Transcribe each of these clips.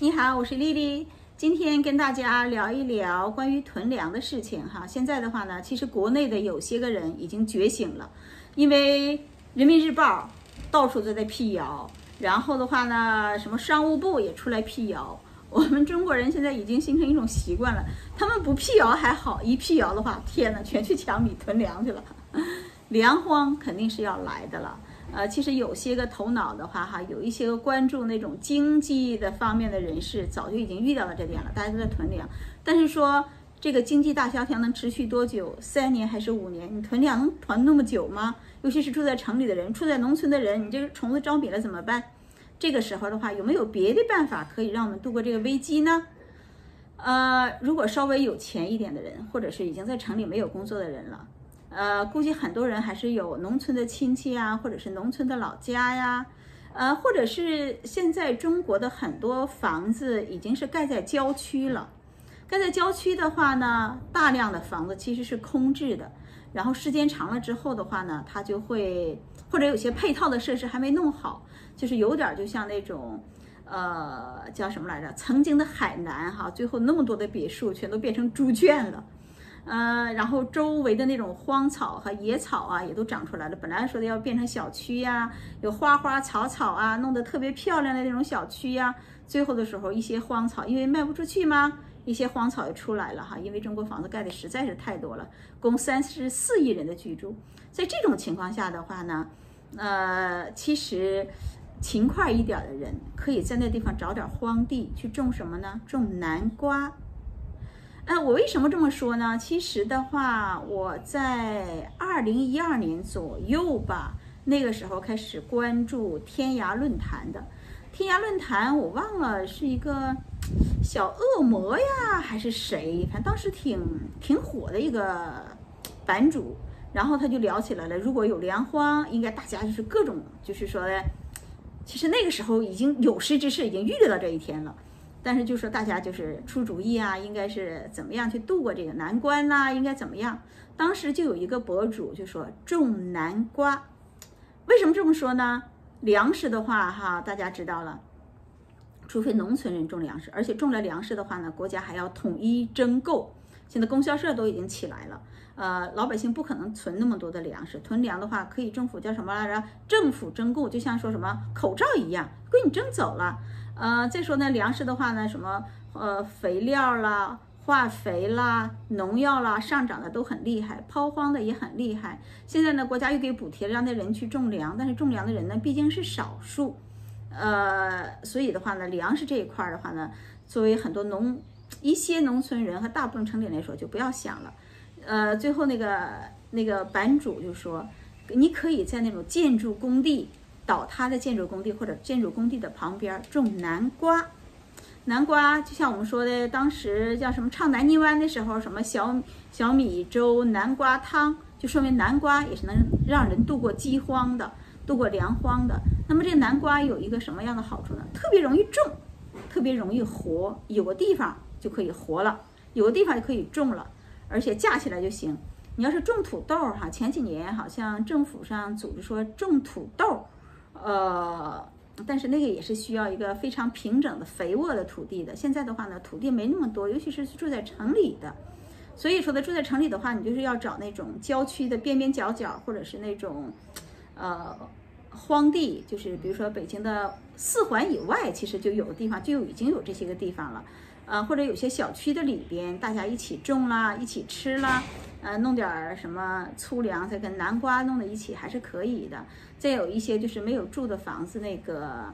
你好，我是丽丽，今天跟大家聊一聊关于囤粮的事情哈。现在的话呢，其实国内的有些个人已经觉醒了，因为人民日报到处都在辟谣，然后的话呢，什么商务部也出来辟谣。我们中国人现在已经形成一种习惯了，他们不辟谣还好，一辟谣的话，天呐，全去抢米囤粮去了，粮荒肯定是要来的了。呃，其实有些个头脑的话，哈，有一些个关注那种经济的方面的人士，早就已经遇到了这点了，大家都在囤粮。但是说这个经济大萧条能持续多久？三年还是五年？你囤粮能囤那么久吗？尤其是住在城里的人，住在农村的人，你这个虫子招米了怎么办？这个时候的话，有没有别的办法可以让我们度过这个危机呢？呃，如果稍微有钱一点的人，或者是已经在城里没有工作的人了。呃，估计很多人还是有农村的亲戚啊，或者是农村的老家呀，呃，或者是现在中国的很多房子已经是盖在郊区了。盖在郊区的话呢，大量的房子其实是空置的，然后时间长了之后的话呢，它就会或者有些配套的设施还没弄好，就是有点就像那种，呃，叫什么来着？曾经的海南哈，最后那么多的别墅全都变成猪圈了。呃，然后周围的那种荒草和野草啊，也都长出来了。本来说的要变成小区呀，有花花草草啊，弄得特别漂亮的那种小区呀，最后的时候一些荒草，因为卖不出去嘛，一些荒草也出来了哈。因为中国房子盖的实在是太多了，供三十四亿人的居住。在这种情况下的话呢，呃，其实勤快一点的人可以在那地方找点荒地去种什么呢？种南瓜。那我为什么这么说呢？其实的话，我在二零一二年左右吧，那个时候开始关注天涯论坛的。天涯论坛我忘了是一个小恶魔呀，还是谁？反正当时挺挺火的一个版主。然后他就聊起来了，如果有粮荒，应该大家就是各种就是说，其实那个时候已经有识之士已经预料到这一天了。但是就说大家就是出主意啊，应该是怎么样去度过这个难关呐？应该怎么样？当时就有一个博主就说种南瓜，为什么这么说呢？粮食的话哈，大家知道了，除非农村人种粮食，而且种了粮食的话呢，国家还要统一征购。现在供销社都已经起来了，呃，老百姓不可能存那么多的粮食，囤粮的话可以政府叫什么来着？政府征购，就像说什么口罩一样，归你征走了。呃，再说呢，粮食的话呢，什么呃肥料啦、化肥啦、农药啦，上涨的都很厉害，抛荒的也很厉害。现在呢，国家又给补贴，让那人去种粮，但是种粮的人呢，毕竟是少数，呃，所以的话呢，粮食这一块的话呢，作为很多农一些农村人和大部分城里人来说，就不要想了。呃，最后那个那个版主就说，你可以在那种建筑工地。倒塌的建筑工地或者建筑工地的旁边种南瓜，南瓜就像我们说的，当时叫什么唱南泥湾的时候，什么小小米粥、南瓜汤，就说明南瓜也是能让人度过饥荒的、度过粮荒的。那么这个南瓜有一个什么样的好处呢？特别容易种，特别容易活，有个地方就可以活了，有个地方就可以种了，而且架起来就行。你要是种土豆哈，前几年好像政府上组织说种土豆。呃，但是那个也是需要一个非常平整的、肥沃的土地的。现在的话呢，土地没那么多，尤其是住在城里的。所以说呢住在城里的话，你就是要找那种郊区的边边角角，或者是那种呃荒地，就是比如说北京的四环以外，其实就有的地方就已经有这些个地方了。呃，或者有些小区的里边，大家一起种啦，一起吃啦。呃，弄点什么粗粮，再跟南瓜弄在一起还是可以的。再有一些就是没有住的房子，那个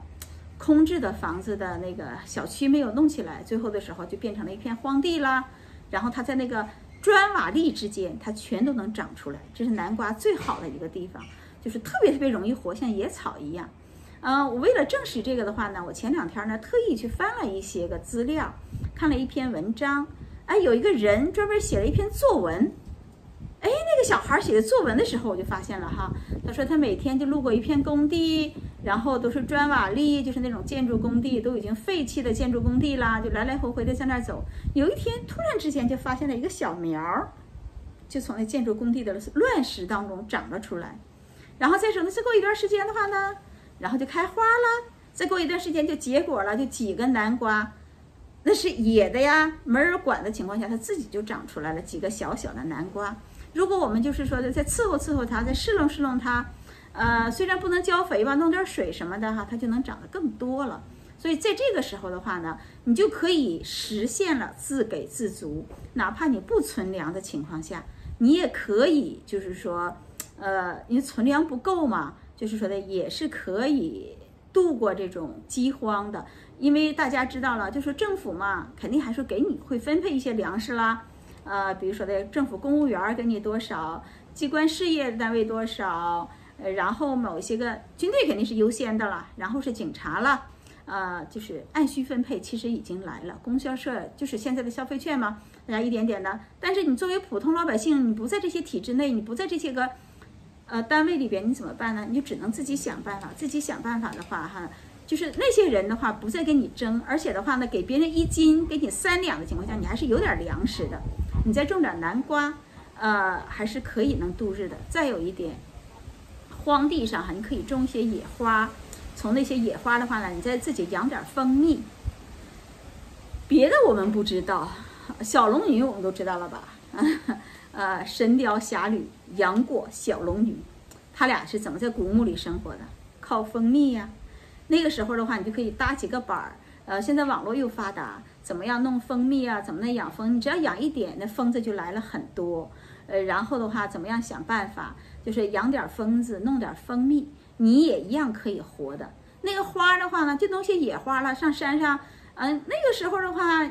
空置的房子的那个小区没有弄起来，最后的时候就变成了一片荒地啦。然后它在那个砖瓦砾之间，它全都能长出来。这是南瓜最好的一个地方，就是特别特别容易活，像野草一样。嗯，我为了证实这个的话呢，我前两天呢特意去翻了一些个资料，看了一篇文章。哎，有一个人专门写了一篇作文。哎，那个小孩写的作文的时候，我就发现了哈。他说他每天就路过一片工地，然后都是砖瓦砾，就是那种建筑工地，都已经废弃的建筑工地啦，就来来回回的在那儿走。有一天突然之间就发现了一个小苗儿，就从那建筑工地的乱石当中长了出来。然后再说呢，再过一段时间的话呢，然后就开花了，再过一段时间就结果了，就几个南瓜，那是野的呀，没人管的情况下，它自己就长出来了几个小小的南瓜。如果我们就是说的再伺候伺候它，再侍弄侍弄它，呃，虽然不能浇肥吧，弄点水什么的哈，它就能长得更多了。所以在这个时候的话呢，你就可以实现了自给自足，哪怕你不存粮的情况下，你也可以就是说，呃，因为存粮不够嘛，就是说的也是可以度过这种饥荒的。因为大家知道了，就说政府嘛，肯定还是给你会分配一些粮食啦。呃，比如说的政府公务员给你多少，机关事业单位多少，呃，然后某些个军队肯定是优先的了，然后是警察了，呃，就是按需分配，其实已经来了。供销社就是现在的消费券嘛，大家一点点的。但是你作为普通老百姓，你不在这些体制内，你不在这些个呃单位里边，你怎么办呢？你就只能自己想办法。自己想办法的话，哈。就是那些人的话不再跟你争，而且的话呢，给别人一斤，给你三两的情况下，你还是有点粮食的。你再种点南瓜，呃，还是可以能度日的。再有一点，荒地上哈，你可以种一些野花，从那些野花的话呢，你再自己养点蜂蜜。别的我们不知道，小龙女我们都知道了吧？呃，《神雕侠侣》杨过、小龙女，他俩是怎么在古墓里生活的？靠蜂蜜呀。那个时候的话，你就可以搭几个板儿。呃，现在网络又发达，怎么样弄蜂蜜啊？怎么能养蜂？你只要养一点，那蜂子就来了很多。呃，然后的话，怎么样想办法？就是养点蜂子，弄点蜂蜜，你也一样可以活的。那个花的话呢，就弄些野花了，上山上。嗯，那个时候的话，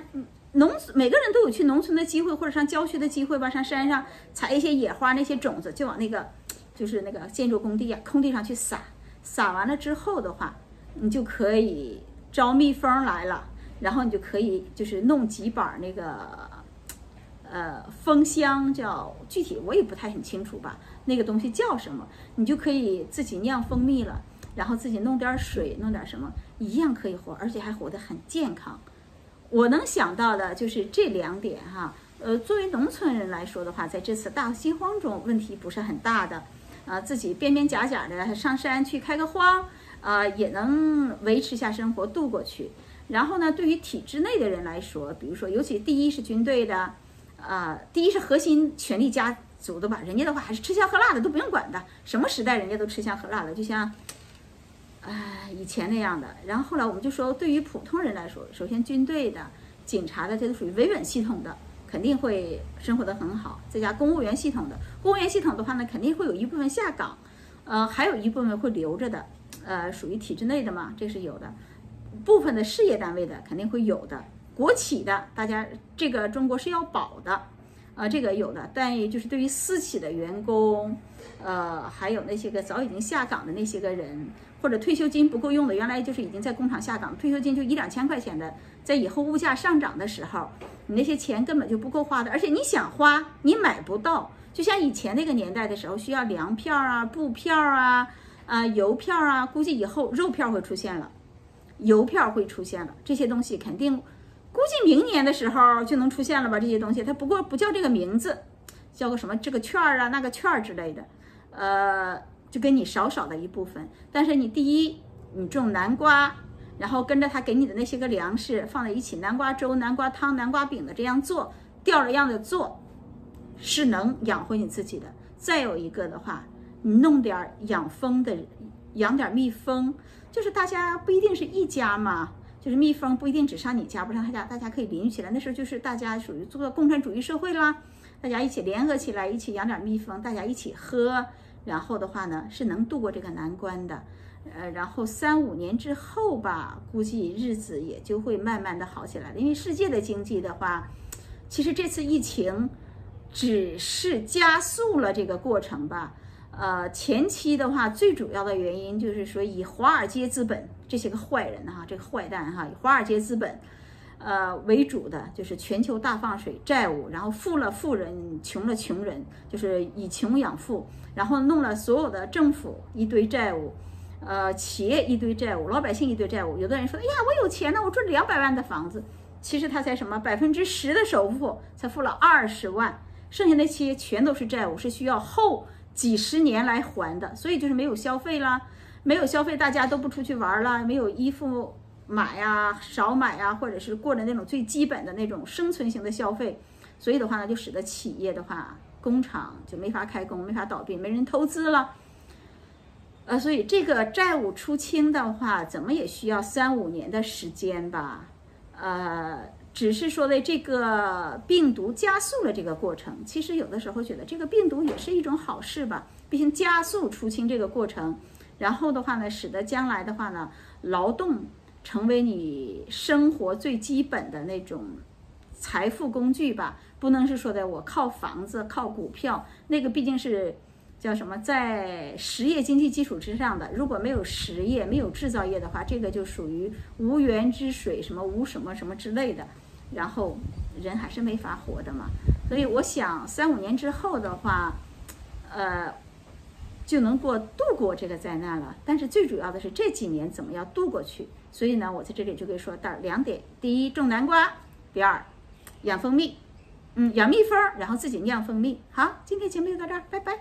农每个人都有去农村的机会，或者上郊区的机会吧。上山上采一些野花，那些种子就往那个，就是那个建筑工地啊，空地上去撒。撒完了之后的话。你就可以招蜜蜂来了，然后你就可以就是弄几板那个，呃，蜂箱叫具体我也不太很清楚吧，那个东西叫什么？你就可以自己酿蜂蜜了，然后自己弄点水，弄点什么，一样可以活，而且还活得很健康。我能想到的就是这两点哈。呃，作为农村人来说的话，在这次大饥荒中，问题不是很大的，啊，自己边边角角的上山去开个荒。啊，也能维持下生活，度过去。然后呢，对于体制内的人来说，比如说，尤其第一是军队的，啊，第一是核心权力家族的吧，人家的话还是吃香喝辣的，都不用管的。什么时代，人家都吃香喝辣的，就像，哎，以前那样的。然后后来我们就说，对于普通人来说，首先军队的、警察的，这都属于维稳系统的，肯定会生活的很好。再加公务员系统的，公务员系统的话呢，肯定会有一部分下岗，呃，还有一部分会留着的。呃，属于体制内的嘛，这是有的；部分的事业单位的肯定会有的，国企的，大家这个中国是要保的，啊，这个有的。但也就是对于私企的员工，呃，还有那些个早已经下岗的那些个人，或者退休金不够用的，原来就是已经在工厂下岗，退休金就一两千块钱的，在以后物价上涨的时候，你那些钱根本就不够花的，而且你想花，你买不到。就像以前那个年代的时候，需要粮票啊、布票啊。啊，邮票啊，估计以后肉票会出现了，邮票会出现了，这些东西肯定，估计明年的时候就能出现了吧？这些东西它不过不叫这个名字，叫个什么这个券儿啊，那个券儿之类的，呃，就跟你少少的一部分。但是你第一，你种南瓜，然后跟着他给你的那些个粮食放在一起，南瓜粥、南瓜汤、南瓜饼的这样做，吊着样的做，是能养活你自己的。再有一个的话。你弄点养蜂的，养点蜜蜂，就是大家不一定是一家嘛，就是蜜蜂不一定只上你家，不上他家，大家可以邻居起来。那时候就是大家属于做共产主义社会啦，大家一起联合起来，一起养点蜜蜂，大家一起喝，然后的话呢是能度过这个难关的。呃，然后三五年之后吧，估计日子也就会慢慢的好起来了。因为世界的经济的话，其实这次疫情只是加速了这个过程吧。呃，前期的话，最主要的原因就是说，以华尔街资本这些个坏人哈，这个坏蛋哈，华尔街资本，呃为主的，就是全球大放水，债务，然后富了富人，穷了穷人，就是以穷养富，然后弄了所有的政府一堆债务，呃，企业一堆债务，老百姓一堆债务。有的人说，哎呀，我有钱呢，我住两百万的房子，其实他才什么百分之十的首付，才付了二十万，剩下那些全都是债务，是需要后。几十年来还的，所以就是没有消费啦。没有消费，大家都不出去玩了，没有衣服买呀，少买呀，或者是过了那种最基本的那种生存型的消费，所以的话呢，就使得企业的话，工厂就没法开工，没法倒闭，没人投资了。呃，所以这个债务出清的话，怎么也需要三五年的时间吧？呃，只是说的这个病毒加速了这个过程。其实有的时候觉得这个病毒也是一种好事吧，毕竟加速出清这个过程，然后的话呢，使得将来的话呢，劳动成为你生活最基本的那种财富工具吧。不能是说的我靠房子、靠股票，那个毕竟是。叫什么？在实业经济基础之上的，如果没有实业、没有制造业的话，这个就属于无源之水，什么无什么什么之类的，然后人还是没法活的嘛。所以我想，三五年之后的话，呃，就能过度过这个灾难了。但是最主要的是这几年怎么样度过去？所以呢，我在这里就可以说到两点：第一，种南瓜；第二，养蜂蜜。嗯，养蜜蜂，然后自己酿蜂蜜。好，今天节目就到这儿，拜拜。